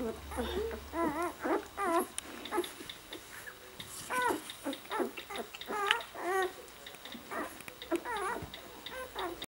Look,